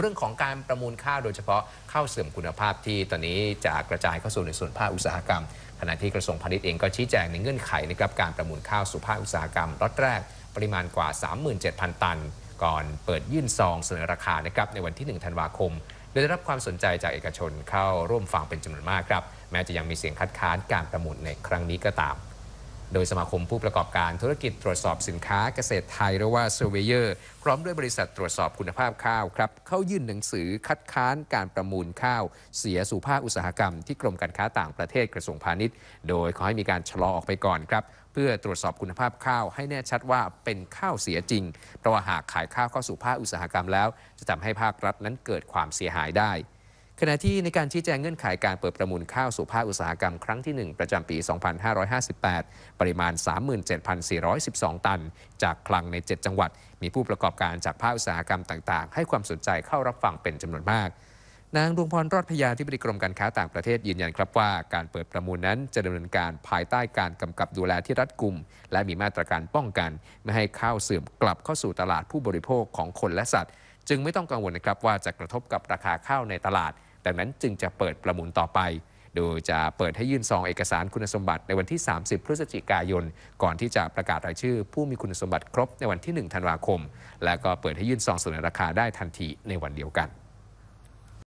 เรื่องของการประมูลข้าวโดยเฉพาะข้าวเสื่อมคุณภาพที่ตอนนี้จะกระจายเข้าสู่ในส่วนภาคอุตสาหกรรม ขณะที่กระทรวงพาณิชย์เองก็ชี้แจงในเงื่อนไขนะครับการประมูลข้าวสู่ภาคอุตสาหกรรมล็อตแรก ปริมาณกว่า 37,000 ตัน ก่อนเปิดยื่นซองเสนอราคานะครับในวันที่ 1 ธันวาคม โดยได้รับความสนใจจากเอกชนเข้าร่วมฟังเป็นจำนวนมากครับแม้จะยังมีเสียงคัดค้านการประมูลในครั้งนี้ก็ตาม โดยสมาคมผู้ประกอบการธุรกิจตรวจสอบสินค้าเกษตรไทย หรือว่า Surveyor พร้อมด้วยบริษัทตรวจสอบคุณภาพข้าวครับ เข้ายื่นหนังสือคัดค้านการประมูลข้าว เสียสู่ภาคอุตสาหกรรมที่กรมการค้าต่างประเทศกระทรวงพาณิชย์ โดยขอให้มีการชะลอออกไปก่อนครับเพื่อตรวจสอบคุณภาพข้าวให้แน่ชัดว่าเป็นข้าวเสียจริง เพราะว่าหากขายข้าวเข้าสู่ภาคอุตสาหกรรมแล้ว จะทำให้ภาครัฐนั้นเกิดความเสียหายได้ ขณะที่ในการชี้แจงเงื่อนไขการเปิดประมูลข้าวสู่ภาคอุตสาหกรรมครั้งที่ 1 ประจำปี 2558 ปริมาณ 37,412 ตัน จากคลังใน 7 จังหวัด มีผู้ประกอบการจากภาคอุตสาหกรรมต่าง ๆ ให้ความสนใจเข้ารับฟังเป็นจำนวนมาก นางดวงพรรอดพยาที่บดีกรมการค้าต่างประเทศยืนยันครับว่า การเปิดประมูลนั้นจะดำเนินการภายใต้การกำกับดูแลที่รัดกุม และมีมาตรการป้องกัน ไม่ให้ข้าวเสื่อมกลับเข้าสู่ตลาดผู้บริโภคของคนและสัตว์ จึงไม่ต้องกังวลนะครับว่าจะกระทบกับราคาข้าวในตลาด ดังนั้นจึงจะเปิดประมูลต่อไป โดยจะเปิดให้ยื่นซองเอกสารคุณสมบัติในวันที่ 30 พฤศจิกายน ก่อนที่จะประกาศรายชื่อ ผู้มีคุณสมบัติครบในวันที่ 1 ธันวาคม และก็เปิดให้ยื่นซองเสนอราคาได้ทันทีในวันเดียวกัน